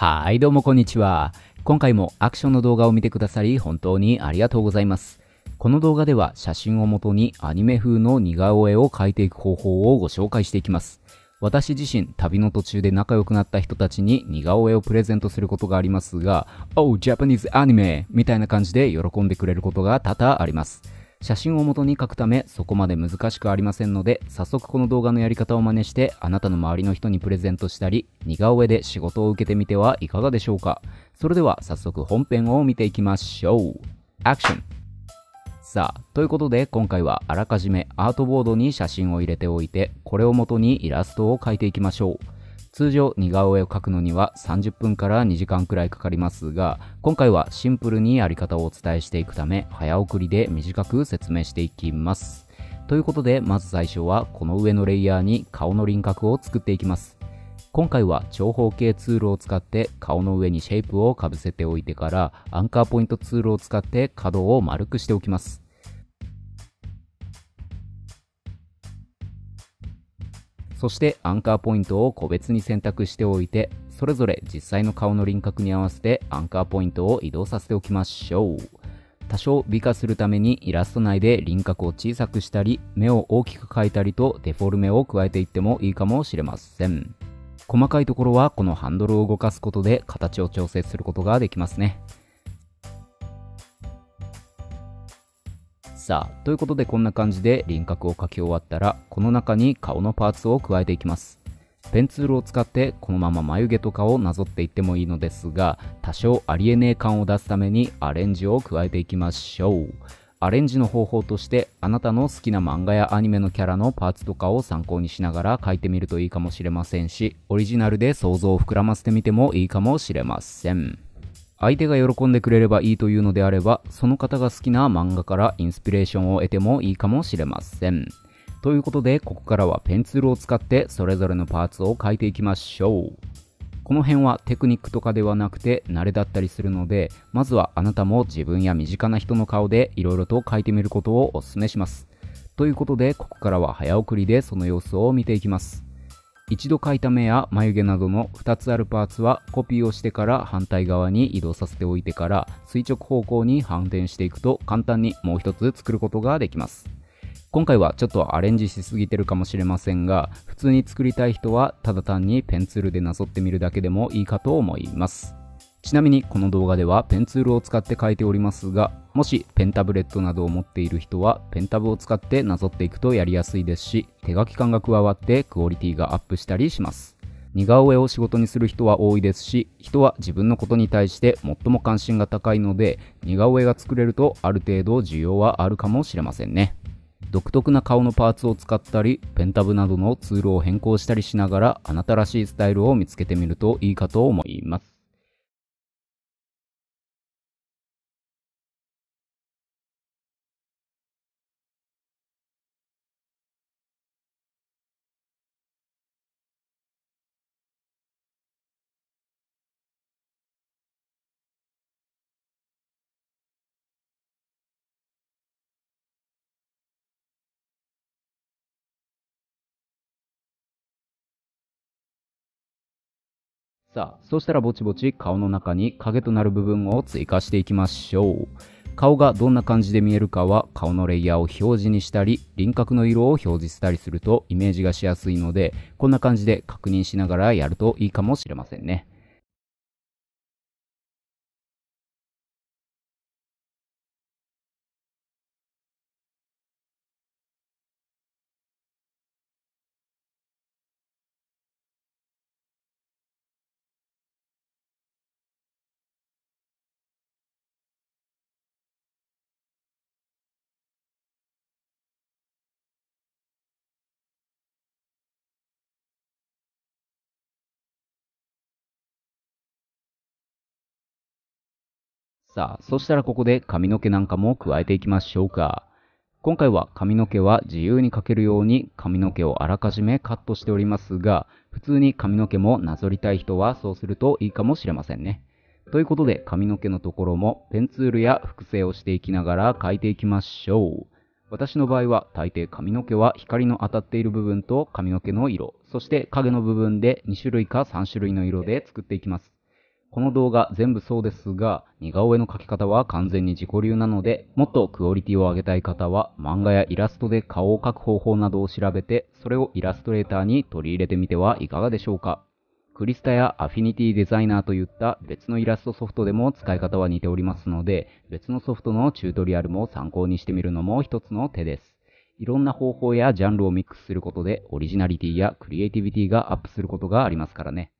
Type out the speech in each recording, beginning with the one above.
はい、どうもこんにちは。今回もアクションの動画を見てくださり本当にありがとうございます。この動画では写真をもとにアニメ風の似顔絵を描いていく方法をご紹介していきます。私自身、旅の途中で仲良くなった人たちに似顔絵をプレゼントすることがありますが、Oh, Japanese anime! みたいな感じで喜んでくれることが多々あります。写真を元に描くためそこまで難しくありませんので早速この動画のやり方を真似してあなたの周りの人にプレゼントしたり似顔絵で仕事を受けてみてはいかがでしょうか。それでは早速本編を見ていきましょう。アクション。さあということで今回はあらかじめアートボードに写真を入れておいてこれを元にイラストを描いていきましょう。通常似顔絵を描くのには30分から2時間くらいかかりますが今回はシンプルにやり方をお伝えしていくため早送りで短く説明していきます。ということでまず最初はこの上のレイヤーに顔の輪郭を作っていきます。今回は長方形ツールを使って顔の上にシェイプをかぶせておいてからアンカーポイントツールを使って角を丸くしておきます。そしてアンカーポイントを個別に選択しておいて、それぞれ実際の顔の輪郭に合わせてアンカーポイントを移動させておきましょう。多少美化するためにイラスト内で輪郭を小さくしたり、目を大きく描いたりとデフォルメを加えていってもいいかもしれません。細かいところはこのハンドルを動かすことで形を調整することができますね。さあ、ということでこんな感じで輪郭を描き終わったら、この中に顔のパーツを加えていきます。ペンツールを使ってこのまま眉毛とかをなぞっていってもいいのですが、多少ありえねえ感を出すためにアレンジを加えていきましょう。アレンジの方法として、あなたの好きな漫画やアニメのキャラのパーツとかを参考にしながら描いてみるといいかもしれませんし、オリジナルで想像を膨らませてみてもいいかもしれません。相手が喜んでくれればいいというのであれば、その方が好きな漫画からインスピレーションを得てもいいかもしれません。ということで、ここからはペンツールを使ってそれぞれのパーツを描いていきましょう。この辺はテクニックとかではなくて慣れだったりするので、まずはあなたも自分や身近な人の顔で色々と描いてみることをお勧めします。ということで、ここからは早送りでその様子を見ていきます。一度描いた目や眉毛などの2つあるパーツはコピーをしてから反対側に移動させておいてから垂直方向に反転していくと簡単にもう一つ作ることができます。今回はちょっとアレンジしすぎてるかもしれませんが普通に作りたい人はただ単にペンツールでなぞってみるだけでもいいかと思います。ちなみにこの動画ではペンツールを使って書いておりますが、もしペンタブレットなどを持っている人はペンタブを使ってなぞっていくとやりやすいですし、手書き感が加わってクオリティがアップしたりします。似顔絵を仕事にする人は多いですし、人は自分のことに対して最も関心が高いので、似顔絵が作れるとある程度需要はあるかもしれませんね。独特な顔のパーツを使ったり、ペンタブなどのツールを変更したりしながら、あなたらしいスタイルを見つけてみるといいかと思います。さあ、そしたらぼちぼち顔の中に影となる部分を追加していきましょう。顔がどんな感じで見えるかは顔のレイヤーを表示にしたり、輪郭の色を表示したりするとイメージがしやすいので、こんな感じで確認しながらやるといいかもしれませんね。さあ、そしたらここで髪の毛なんかも加えていきましょうか。今回は髪の毛は自由に描けるように髪の毛をあらかじめカットしておりますが、普通に髪の毛もなぞりたい人はそうするといいかもしれませんね。ということで髪の毛のところもペンツールや複製をしていきながら描いていきましょう。私の場合は大抵髪の毛は光の当たっている部分と髪の毛の色、そして影の部分で2種類か3種類の色で作っていきます。この動画全部そうですが、似顔絵の描き方は完全に自己流なので、もっとクオリティを上げたい方は、漫画やイラストで顔を描く方法などを調べて、それをイラストレーターに取り入れてみてはいかがでしょうか。クリスタやアフィニティデザイナーといった別のイラストソフトでも使い方は似ておりますので、別のソフトのチュートリアルも参考にしてみるのも一つの手です。いろんな方法やジャンルをミックスすることで、オリジナリティやクリエイティビティがアップすることがありますからね。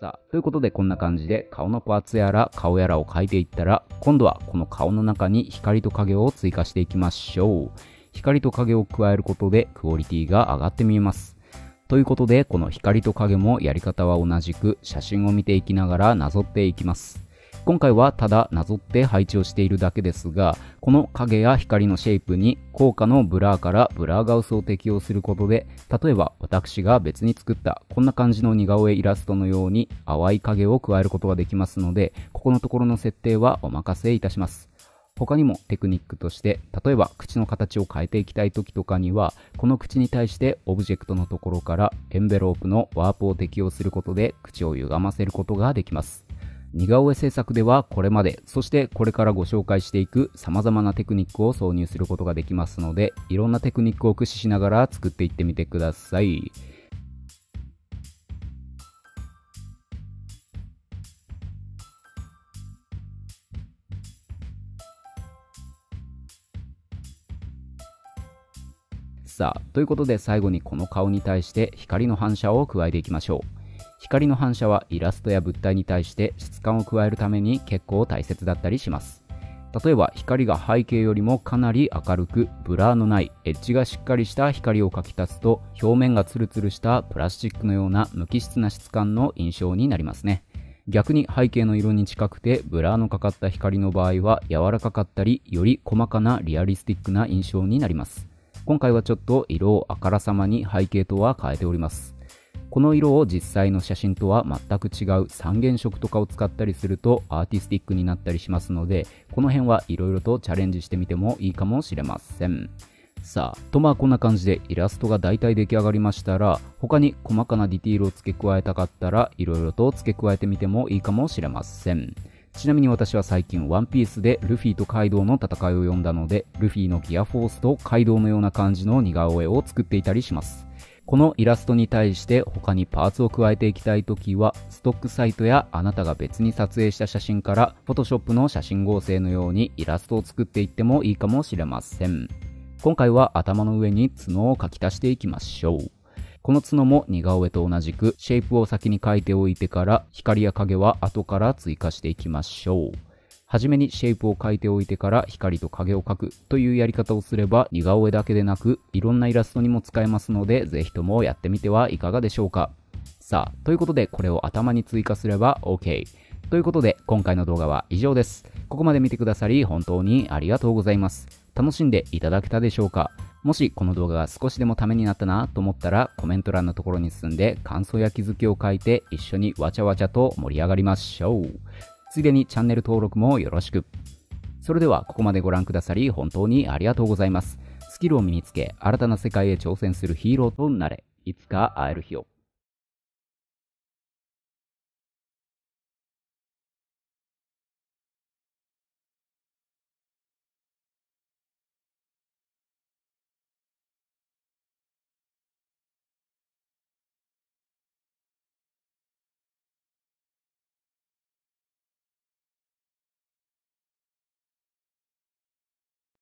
さあ、ということでこんな感じで顔のパーツやら顔やらを描いていったら、今度はこの顔の中に光と影を追加していきましょう。光と影を加えることでクオリティが上がって見えます。ということで、この光と影もやり方は同じく写真を見ていきながらなぞっていきます。今回はただなぞって配置をしているだけですが、この影や光のシェイプに効果のブラーからブラーガウスを適用することで、例えば私が別に作ったこんな感じの似顔絵イラストのように淡い影を加えることができますので、ここのところの設定はお任せいたします。他にもテクニックとして、例えば口の形を変えていきたい時とかには、この口に対してオブジェクトのところからエンベロープのワープを適用することで口を歪ませることができます。似顔絵制作ではこれまで、そしてこれからご紹介していく様々なテクニックを挿入することができますので、いろんなテクニックを駆使しながら作っていってみてください。さあ、ということで最後にこの顔に対して光の反射を加えていきましょう。光の反射はイラストや物体に対して質感を加えるために結構大切だったりします。例えば光が背景よりもかなり明るくブラーのないエッジがしっかりした光を描き足すと表面がツルツルしたプラスチックのような無機質な質感の印象になりますね。逆に背景の色に近くてブラーのかかった光の場合は柔らかかったりより細かなリアリスティックな印象になります。今回はちょっと色をあからさまに背景とは変えております。この色を実際の写真とは全く違う三原色とかを使ったりするとアーティスティックになったりしますので、この辺はいろいろとチャレンジしてみてもいいかもしれません。さあ、とまあこんな感じでイラストが大体出来上がりましたら、他に細かなディティールを付け加えたかったら、いろいろと付け加えてみてもいいかもしれません。ちなみに私は最近ワンピースでルフィとカイドウの戦いを読んだので、ルフィのギアフォースとカイドウのような感じの似顔絵を作っていたりします。このイラストに対して他にパーツを加えていきたいときは、ストックサイトやあなたが別に撮影した写真から、Photoshop の写真合成のようにイラストを作っていってもいいかもしれません。今回は頭の上に角を描き足していきましょう。この角も似顔絵と同じく、シェイプを先に描いておいてから、光や影は後から追加していきましょう。はじめにシェイプを描いておいてから光と影を描くというやり方をすれば似顔絵だけでなくいろんなイラストにも使えますのでぜひともやってみてはいかがでしょうか。さあ、ということでこれを頭に追加すれば OK。ということで今回の動画は以上です。ここまで見てくださり本当にありがとうございます。楽しんでいただけたでしょうかもしこの動画が少しでもためになったなと思ったらコメント欄のところに進んで感想や気づきを書いて一緒にわちゃわちゃと盛り上がりましょう。ついでにチャンネル登録もよろしく。それではここまでご覧くださり本当にありがとうございます。スキルを身につけ新たな世界へ挑戦するヒーローとなれ。いつか会える日を。